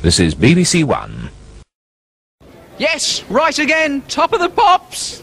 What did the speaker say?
This is BBC One. Yes, right again, top of the pops!